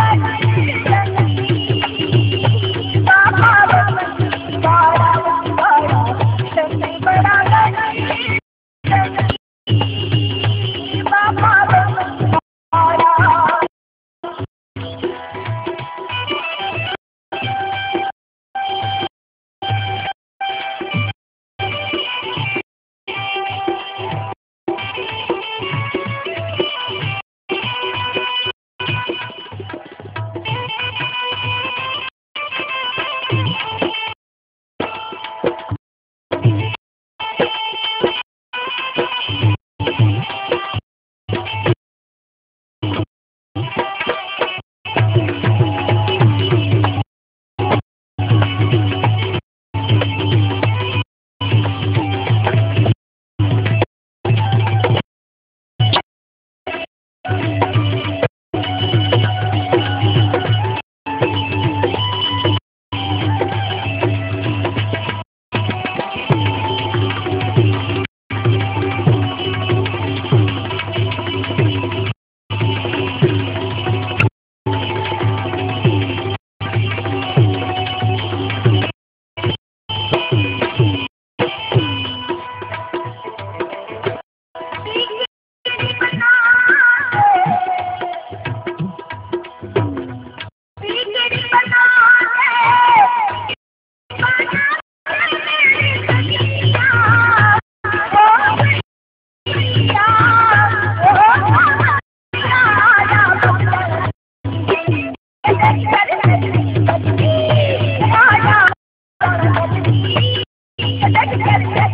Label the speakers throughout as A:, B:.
A: Bye.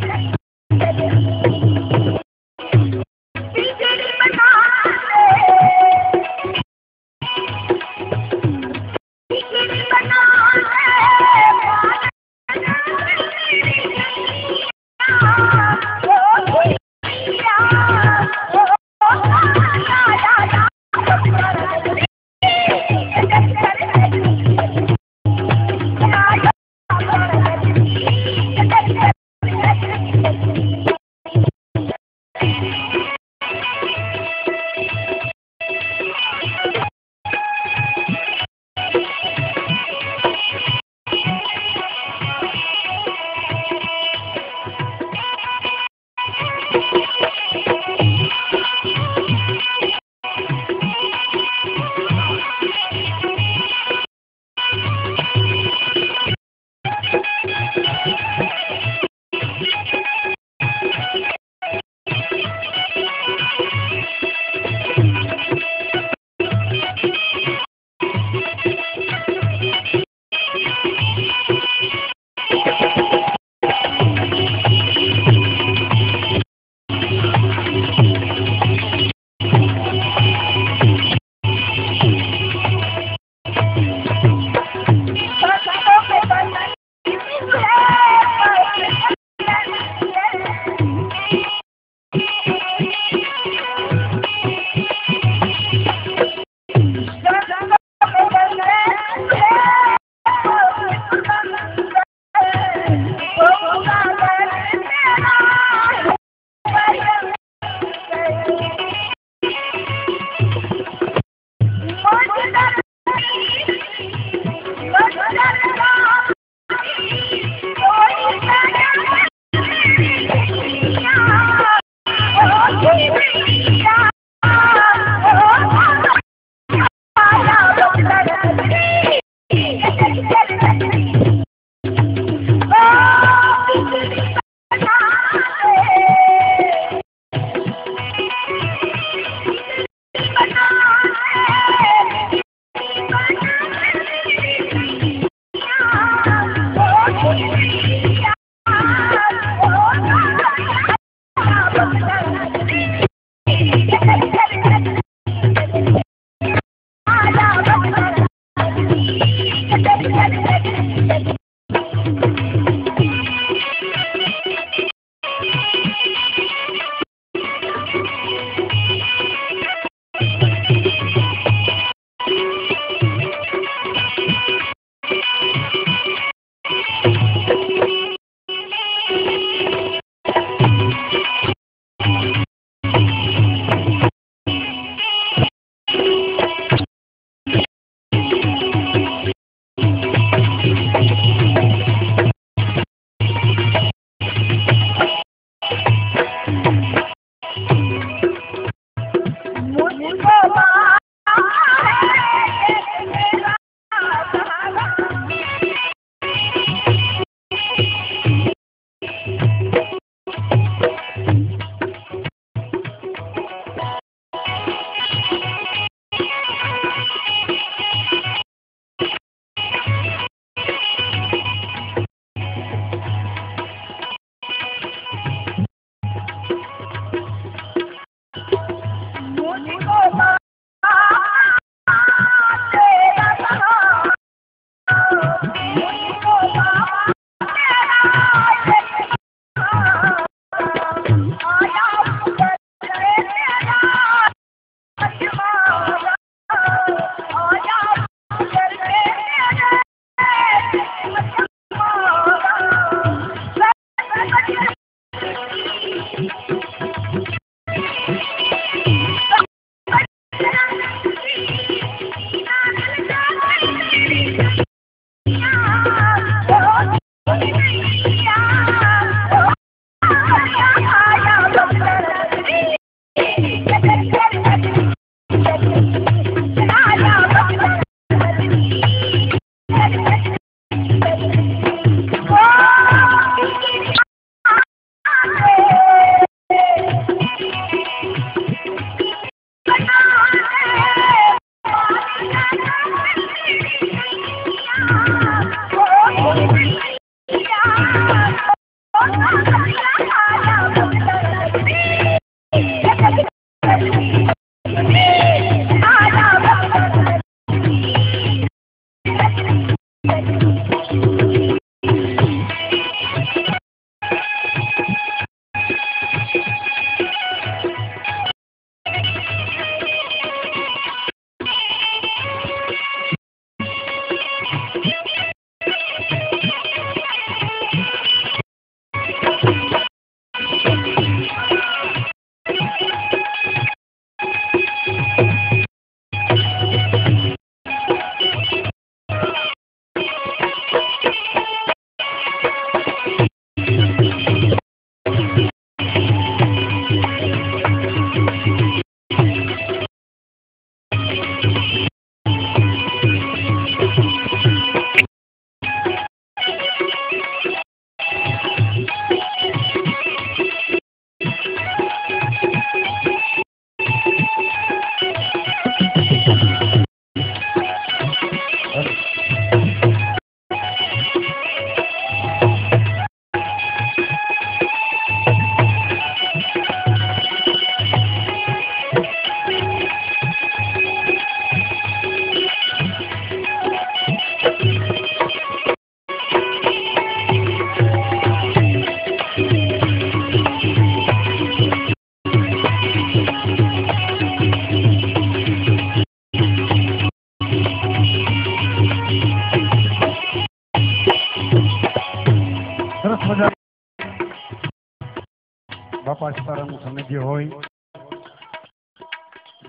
A: Thank you.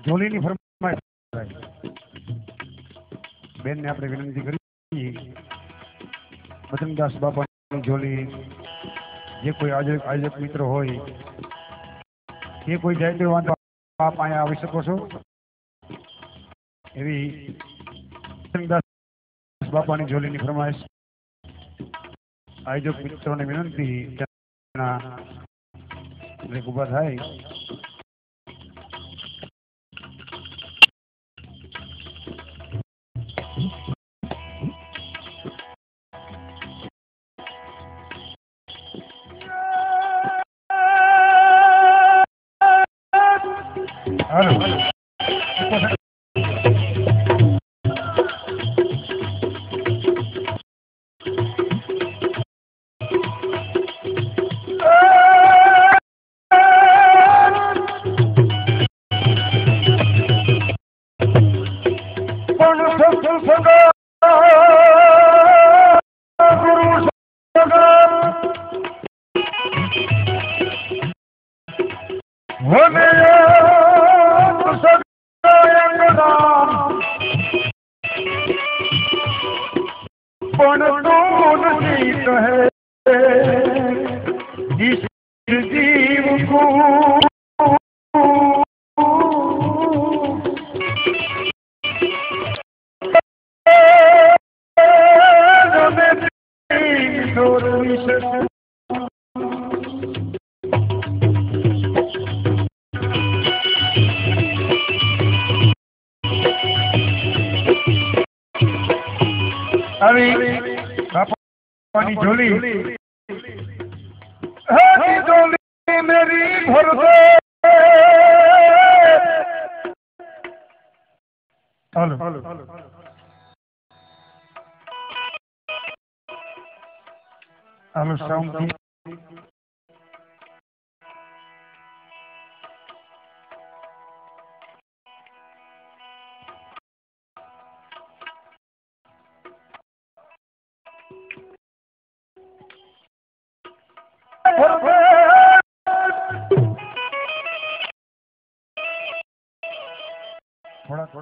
A: મુલીની ફરમાઈશ બેનને આપણે વિનંતી કરી મચનદાસ બાપાની જોલી જે કોઈ આયોજક આયોજક મિત્ર હોય જે કોઈ જાય વાંધો આપ અહીંયા આવી શકો છો. એવી મચનદાસ બાપાની જોલીની ફરમાઈશ. આયોજક મિત્રોને વિનંતી ઊભા થાય. Peace.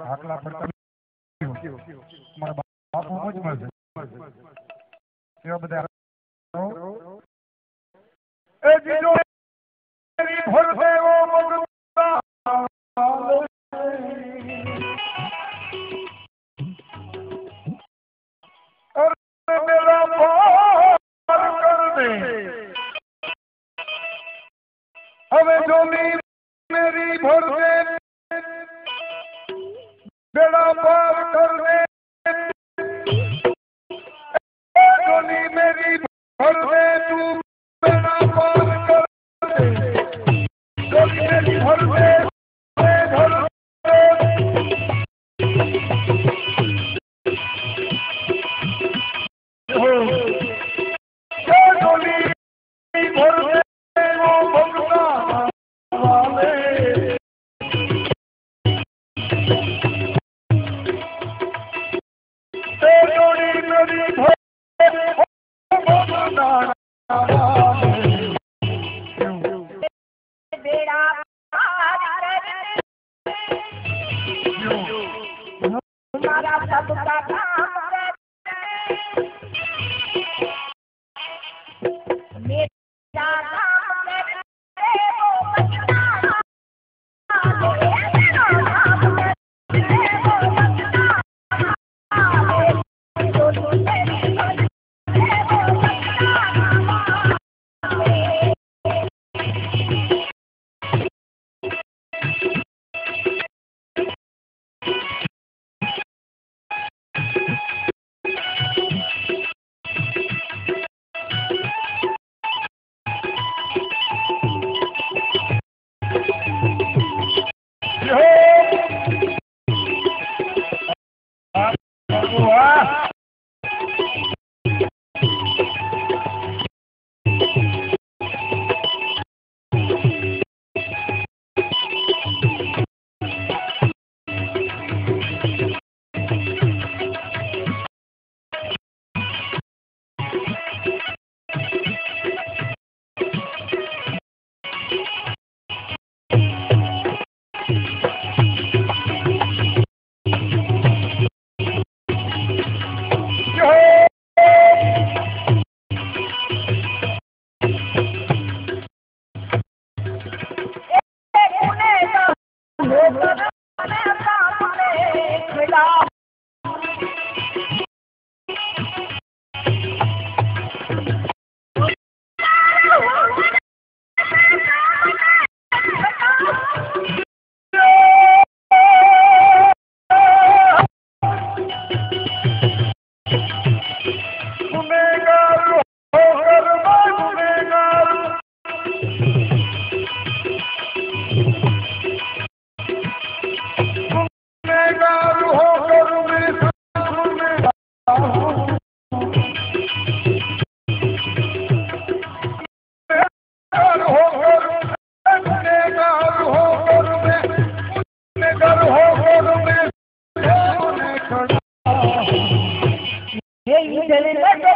A: હાકલા પડતા મારા બાપુ જ મળશે. એવા બધા Let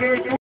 A: Thank you.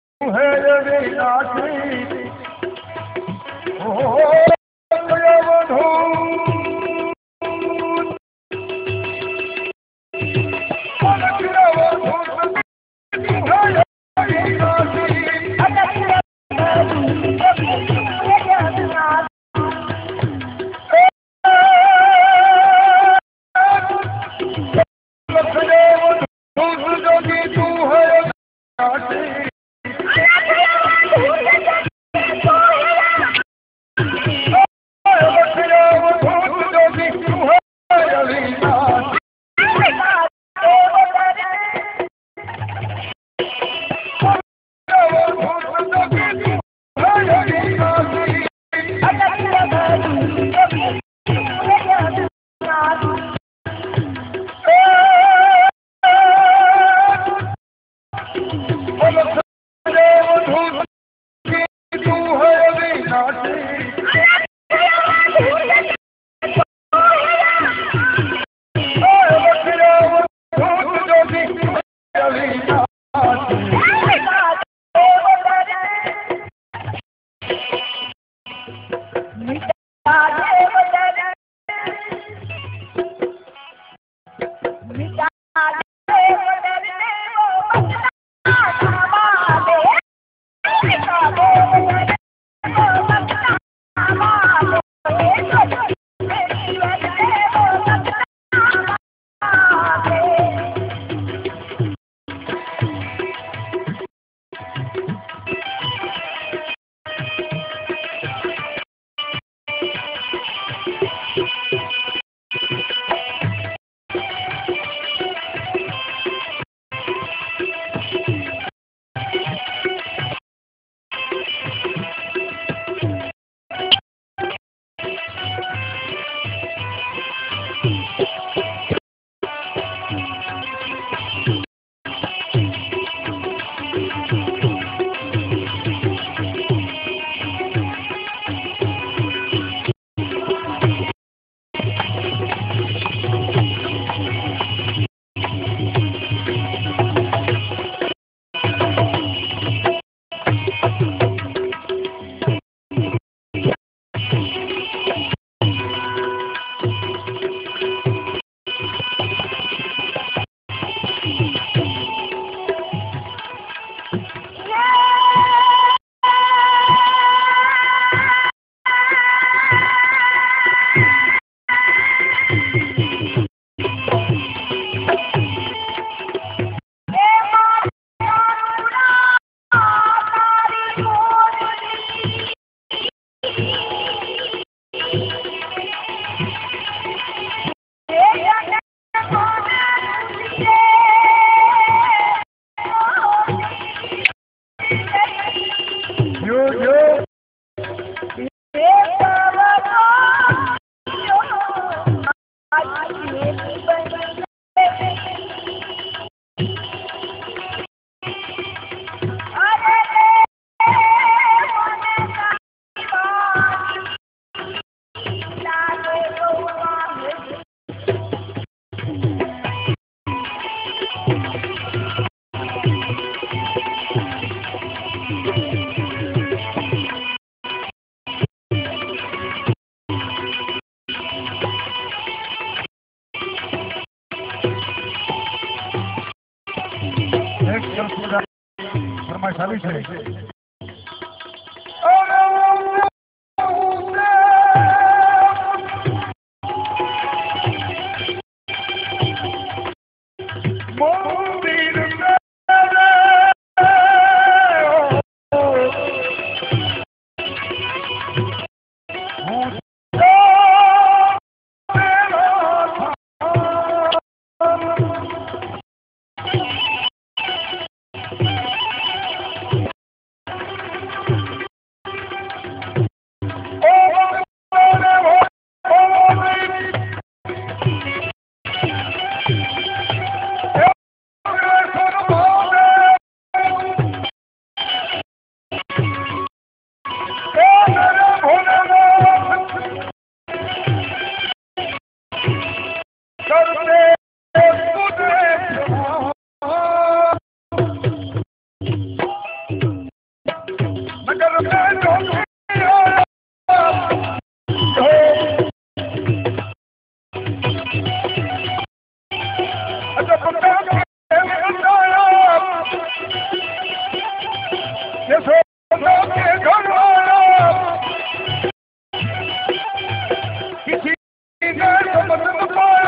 A: Amen.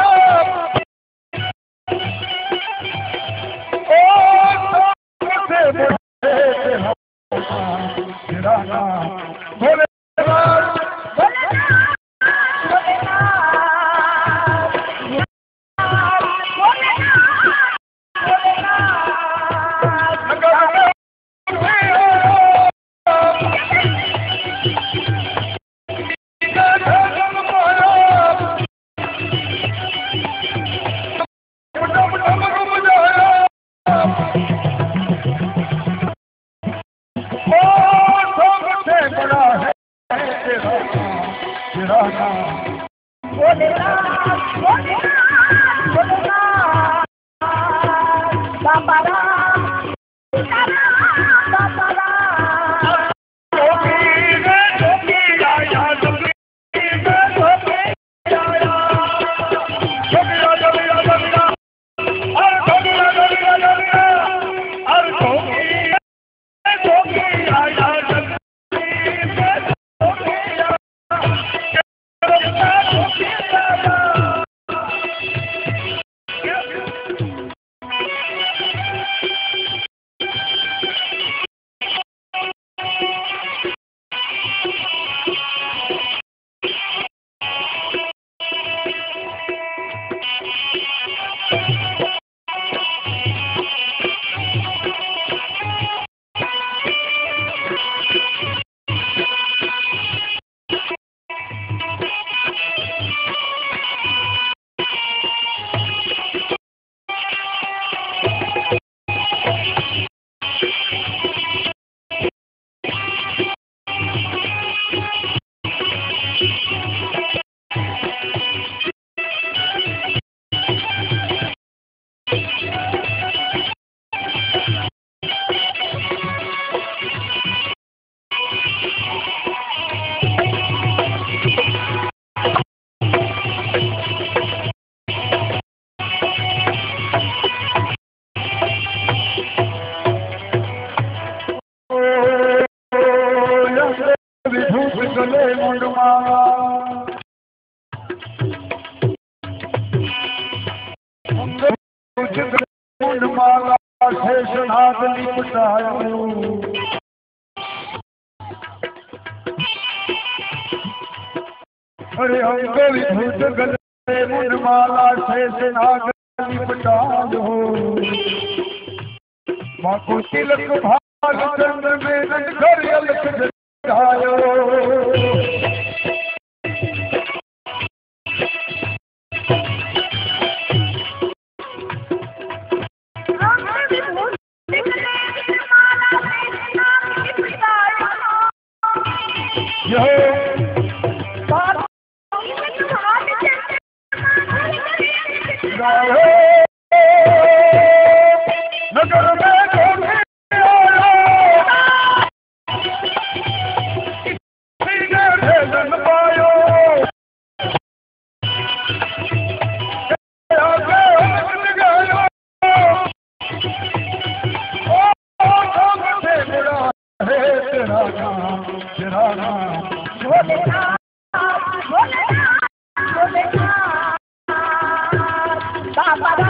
A: नाम तेरा नाम ओ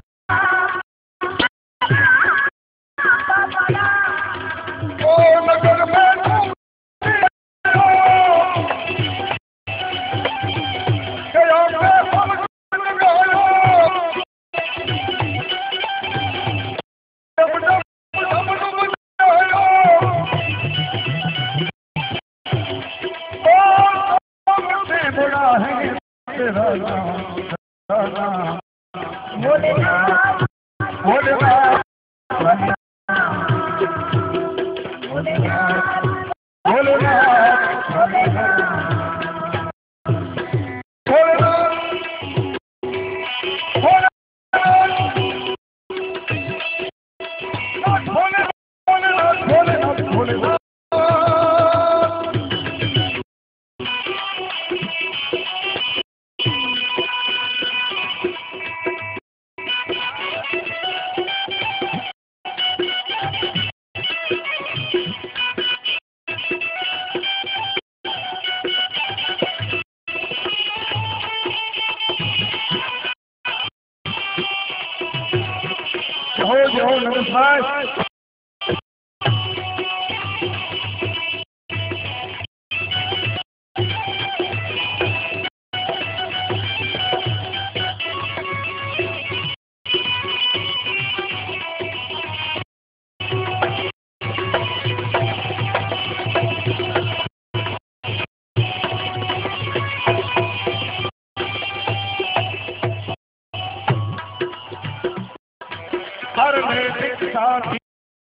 A: ਹਰ ਨੇ ਸਿੱਖਾਂ ਦੀ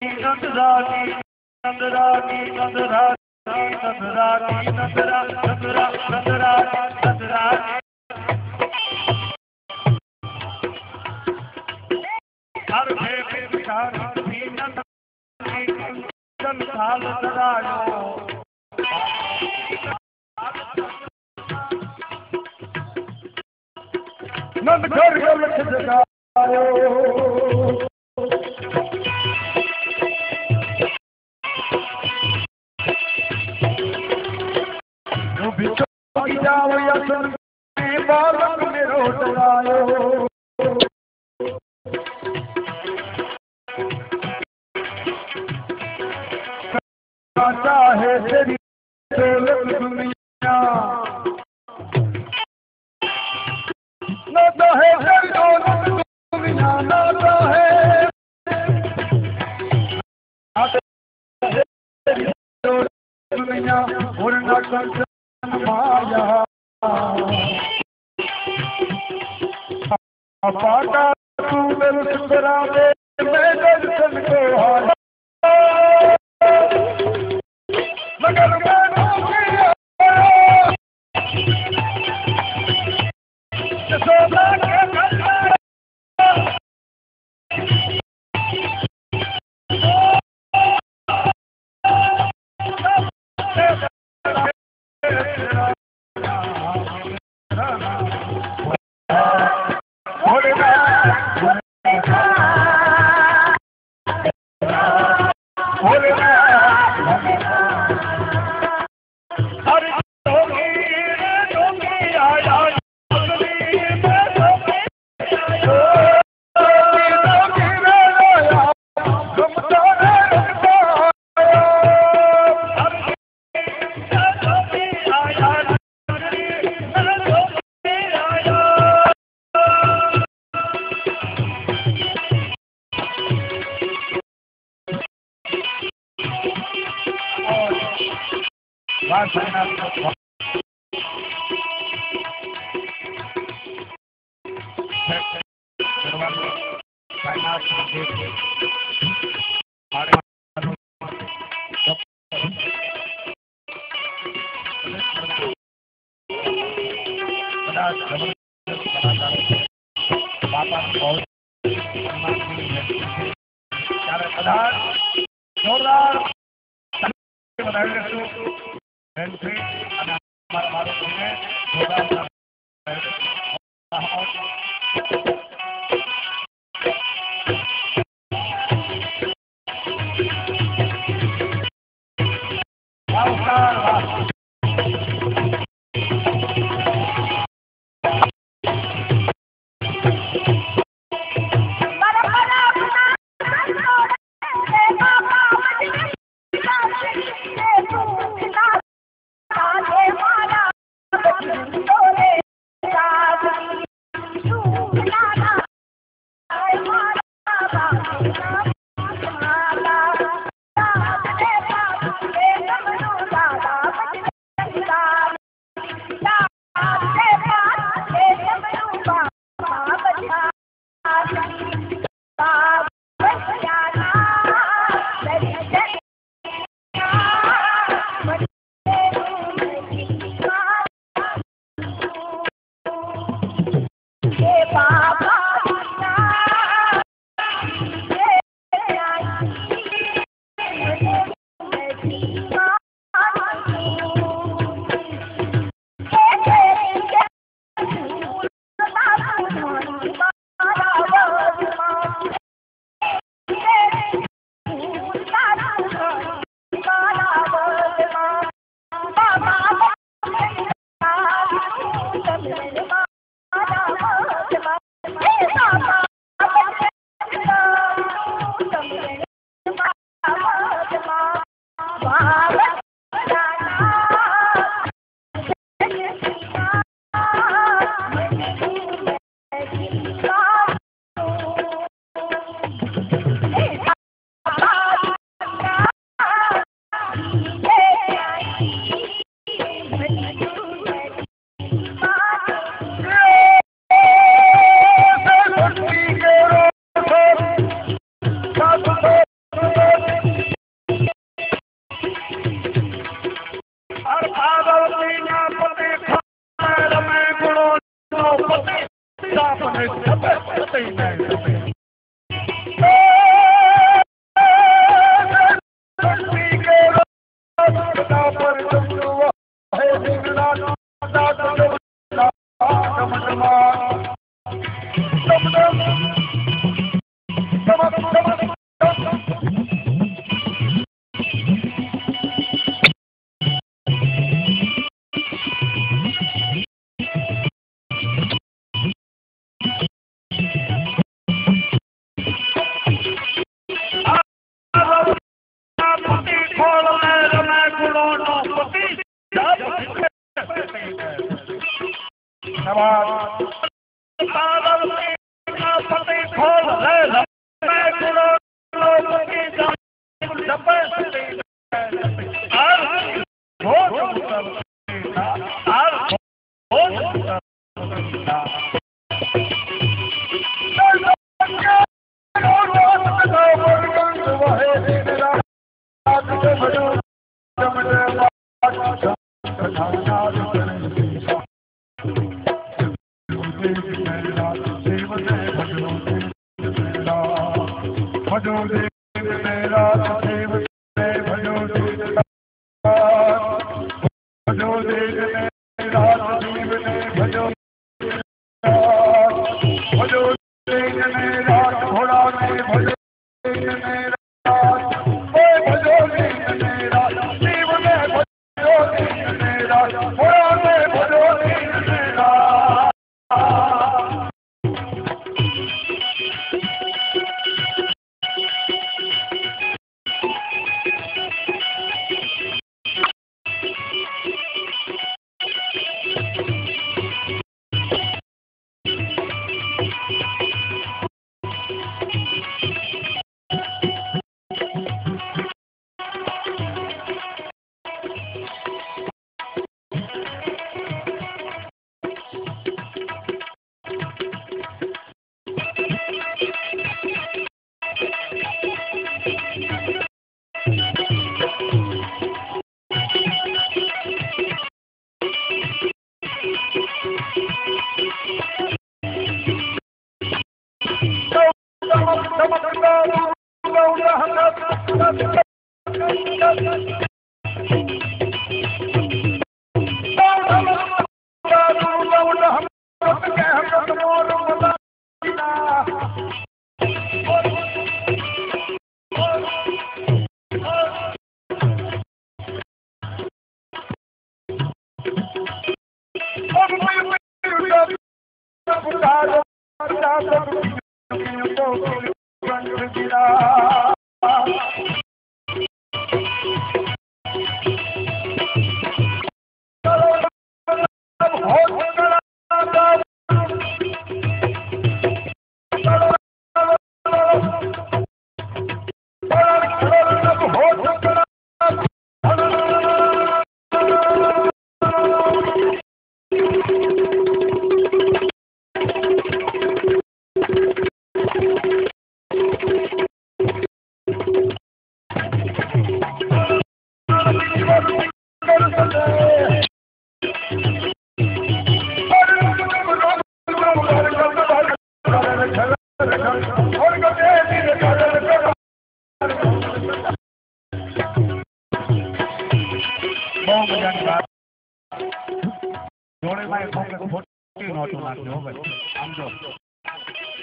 A: ਨੰਦ ਰਾਗੀ ਨੰਦ ਰਾਗੀ ਨੰਦ ਰਾਗੀ ਨੰਦ ਰਾਗੀ ਨੰਦ ਰਾਗੀ ਨੰਦ ਰਾਗੀ ਨੰਦ ਰਾਗੀ ਨੰਦ ਰਾਗੀ ਹਰ ਨੇ ਸਿੱਖਾਂ ਦੀ ਨੰਦ ਰਾਗੀ ਜਨ ਸਾਲ ਸਦਾਇਓ। ਨੰਦ ਘਰ ਵਿੱਚ ਜਗਾਇਓ। Olè náà.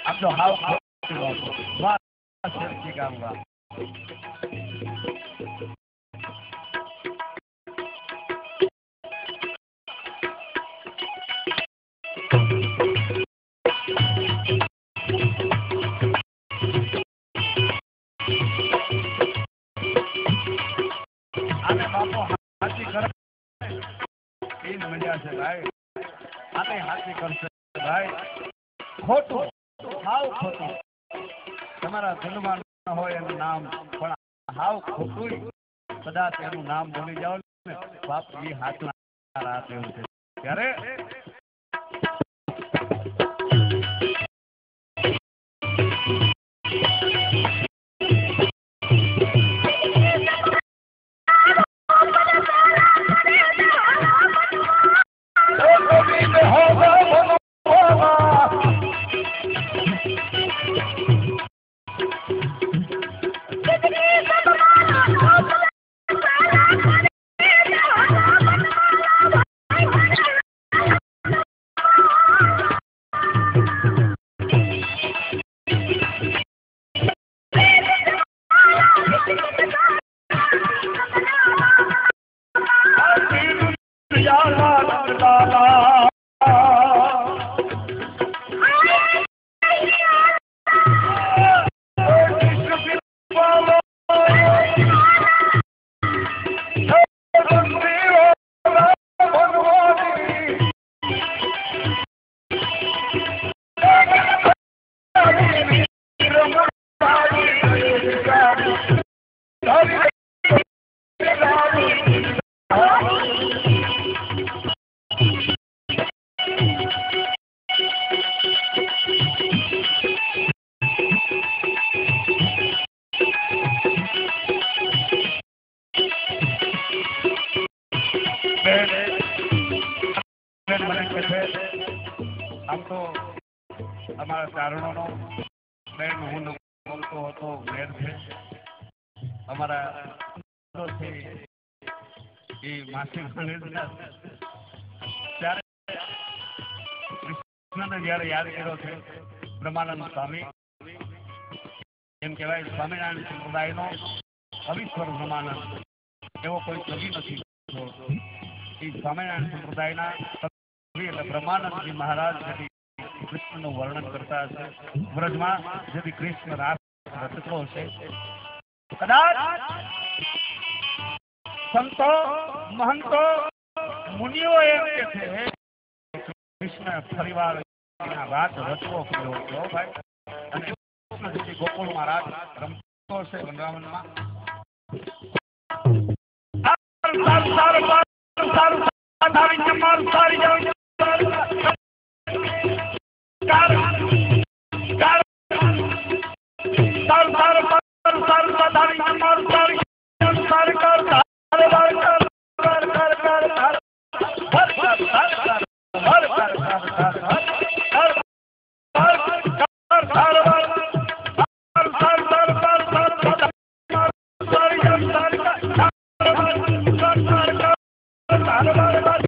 A: આપનો હાવ વાહ સરખી ગામ વાહ સન્માન હોય એનું નામ, પણ હાવ ખોટું કદાચ એનું નામ બોલી જાઓ ને બાપ એ હાથના રાત એવું છે. ત્યારે ચારણોનો ફ્રેન્ડ હું બોલતો હતો મેર છે. અમારા છે એ માસી ગણેશના ત્યારે કૃષ્ણને જ્યારે યાદ કર્યો છે, બ્રહ્માનંદ સ્વામી, એમ કહેવાય સ્વામિનારાયણ સંપ્રદાયનો અવિશ્વર બ્રહ્માનંદ. એવો કોઈ કવિ નથી. એ સ્વામિનારાયણ સંપ્રદાયના કવિ એટલે બ્રહ્માનંદજી મહારાજ કૃષ્ણનું વર્ણન કરતા હશે વ્રજમાં જેથી કૃષ્ણ રાસ રચતો હશે કદાચ સંતો મહંતો મુનિઓ એમ કે છે કૃષ્ણ ફરીવાર એના રાત રચવો કર્યો હતો ભાઈ અને કૃષ્ણ જેથી ગોકુળમાં રાત રમતો હશે વૃંદાવનમાં સારું સારું સારું સારું સારું સારી જમાલ સારી જમાલ कर कर कर कर कर कर बधाई कर कर कर कर कर कर कर कर कर कर कर कर कर कर कर कर कर कर कर Bye.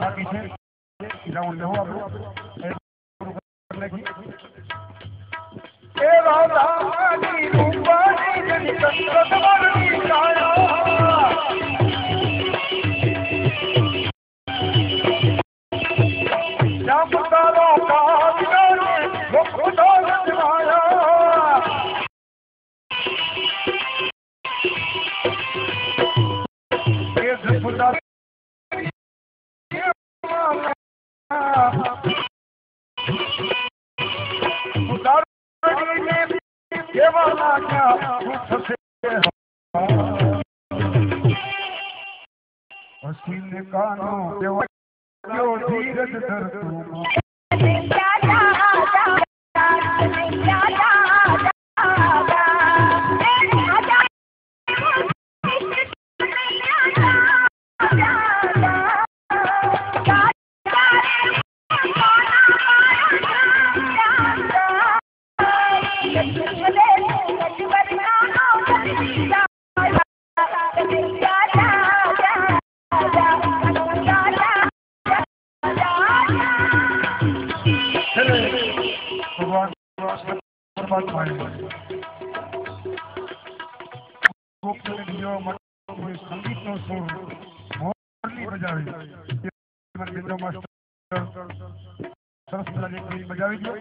A: સરસ મજાની બજાવી દો